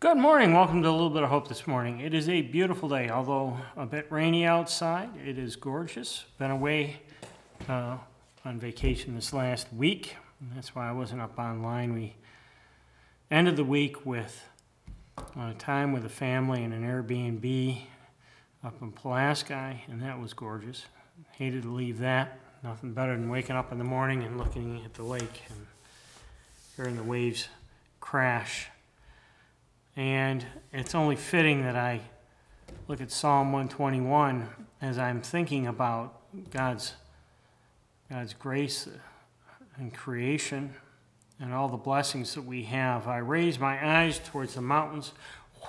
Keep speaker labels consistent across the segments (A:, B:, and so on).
A: Good morning. Welcome to a little bit of hope this morning. It is a beautiful day, although a bit rainy outside. It is gorgeous. Been away uh, on vacation this last week. That's why I wasn't up online. We ended the week with uh, time with the family in an Airbnb up in Pulaski, and that was gorgeous. Hated to leave that. Nothing better than waking up in the morning and looking at the lake and hearing the waves crash and it's only fitting that I look at Psalm 121 as I'm thinking about God's, God's grace and creation and all the blessings that we have. I raise my eyes towards the mountains.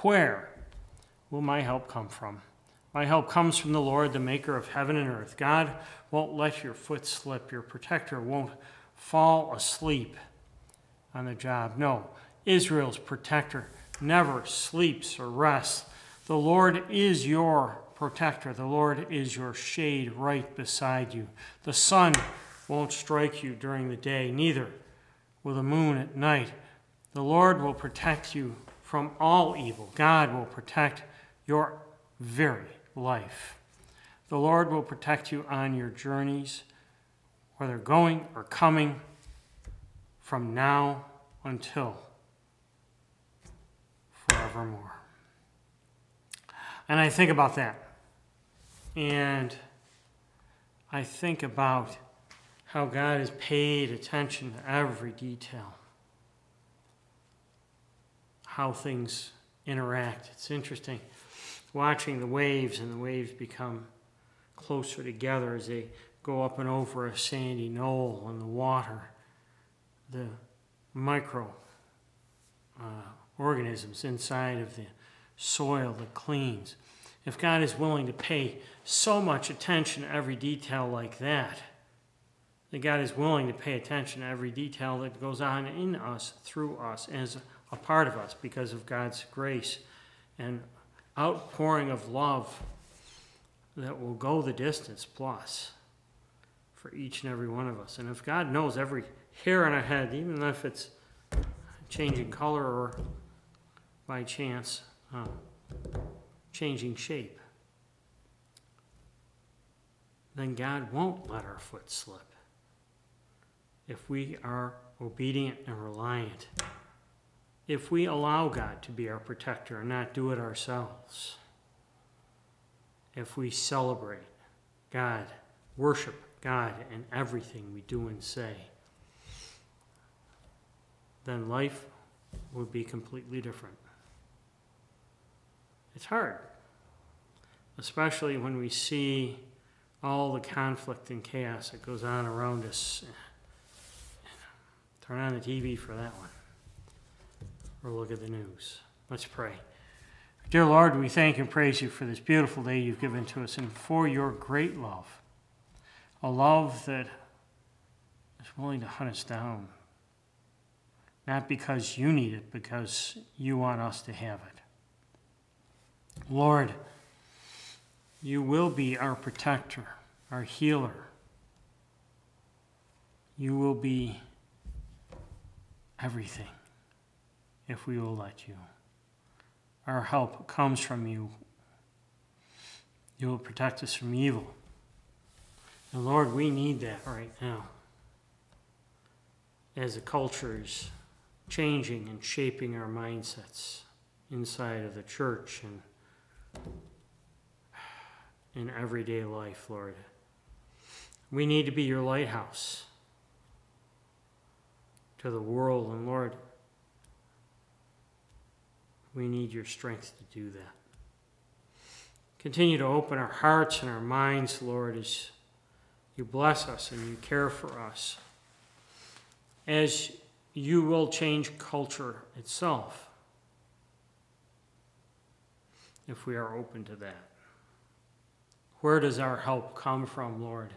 A: Where will my help come from? My help comes from the Lord, the maker of heaven and earth. God won't let your foot slip. Your protector won't fall asleep on the job. No, Israel's protector never sleeps or rests. The Lord is your protector. The Lord is your shade right beside you. The sun won't strike you during the day, neither will the moon at night. The Lord will protect you from all evil. God will protect your very life. The Lord will protect you on your journeys, whether going or coming, from now until forevermore. And I think about that. And I think about how God has paid attention to every detail, how things interact. It's interesting watching the waves, and the waves become closer together as they go up and over a sandy knoll in the water. The micro uh, organisms inside of the soil that cleans. If God is willing to pay so much attention to every detail like that, that God is willing to pay attention to every detail that goes on in us, through us, as a part of us because of God's grace and outpouring of love that will go the distance plus for each and every one of us. And if God knows every hair on our head, even if it's changing color or by chance uh, changing shape, then God won't let our foot slip. If we are obedient and reliant, if we allow God to be our protector and not do it ourselves, if we celebrate God, worship God in everything we do and say, then life would be completely different. It's hard, especially when we see all the conflict and chaos that goes on around us. Turn on the TV for that one, or look at the news. Let's pray. Dear Lord, we thank and praise you for this beautiful day you've given to us and for your great love. A love that is willing to hunt us down. Not because you need it, because you want us to have it. Lord, you will be our protector, our healer. You will be everything if we will let you. Our help comes from you. You will protect us from evil. And Lord, we need that right now. As the culture is changing and shaping our mindsets inside of the church and in everyday life, Lord. We need to be your lighthouse to the world, and Lord, we need your strength to do that. Continue to open our hearts and our minds, Lord, as you bless us and you care for us. As you will change culture itself if we are open to that. Where does our help come from, Lord?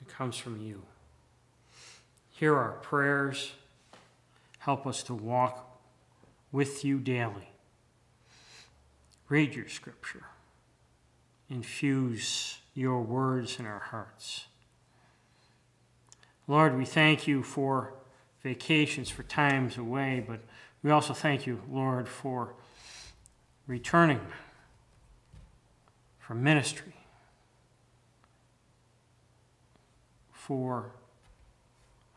A: It comes from you. Hear our prayers. Help us to walk with you daily. Read your scripture. Infuse your words in our hearts. Lord, we thank you for vacations, for times away, but we also thank you, Lord, for returning for ministry, for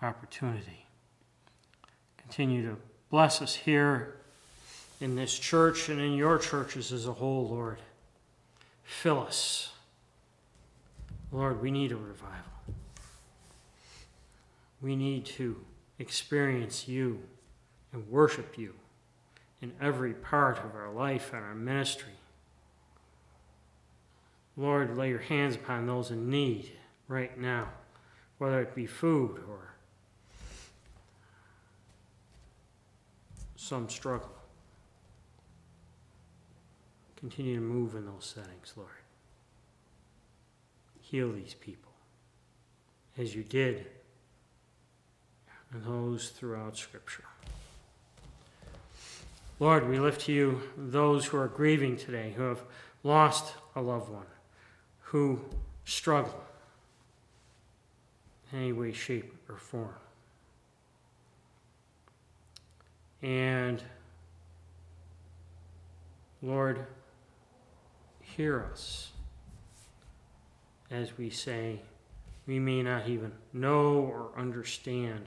A: opportunity. Continue to bless us here in this church and in your churches as a whole, Lord. Fill us. Lord, we need a revival. We need to experience you and worship you in every part of our life and our ministry. Lord, lay your hands upon those in need right now, whether it be food or some struggle. Continue to move in those settings, Lord. Heal these people as you did and those throughout Scripture. Lord, we lift to you those who are grieving today, who have lost a loved one, who struggle in any way, shape, or form. And Lord, hear us as we say, we may not even know or understand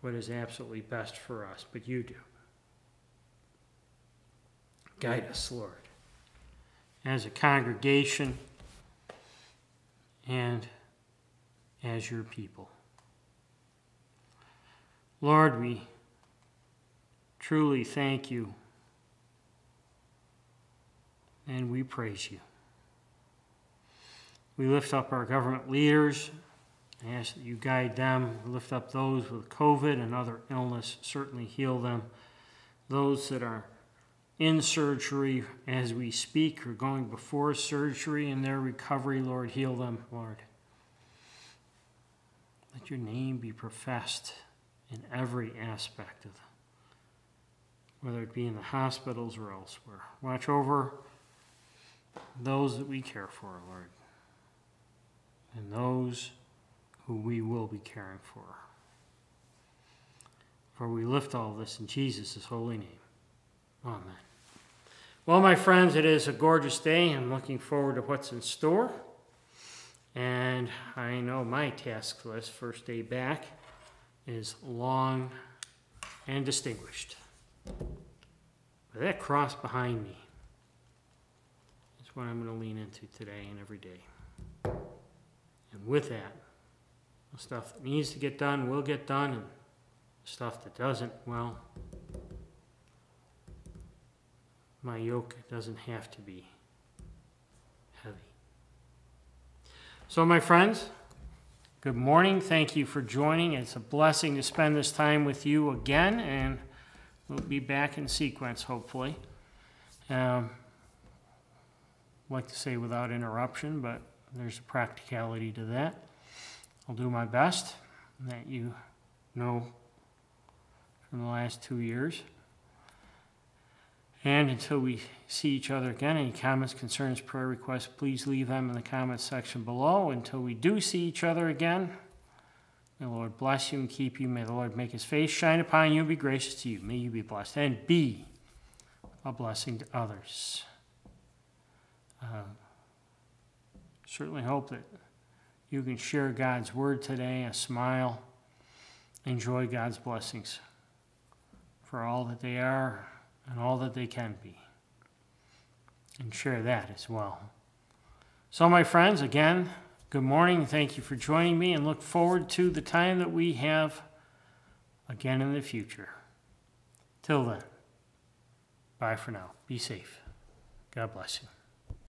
A: what is absolutely best for us, but you do. Guide us, Lord, as a congregation and as your people. Lord, we truly thank you and we praise you. We lift up our government leaders. I ask that you guide them, lift up those with COVID and other illness, certainly heal them. Those that are in surgery as we speak or going before surgery in their recovery, Lord, heal them, Lord. Let your name be professed in every aspect of them, whether it be in the hospitals or elsewhere. Watch over those that we care for, Lord, and those who we will be caring for. For we lift all this in Jesus' holy name. Amen. Well, my friends, it is a gorgeous day. I'm looking forward to what's in store. And I know my task list, first day back, is long and distinguished. But that cross behind me is what I'm going to lean into today and every day. And with that, stuff that needs to get done will get done, and stuff that doesn't, well, my yoke doesn't have to be heavy. So, my friends, good morning. Thank you for joining. It's a blessing to spend this time with you again, and we'll be back in sequence, hopefully. Um, like to say without interruption, but there's a practicality to that. I'll do my best that you know from the last two years. And until we see each other again, any comments, concerns, prayer requests, please leave them in the comments section below. Until we do see each other again, may the Lord bless you and keep you. May the Lord make his face shine upon you and be gracious to you. May you be blessed and be a blessing to others. Uh, certainly hope that you can share God's word today, a smile, enjoy God's blessings for all that they are and all that they can be, and share that as well. So, my friends, again, good morning. Thank you for joining me, and look forward to the time that we have again in the future. Till then, bye for now. Be safe. God bless you.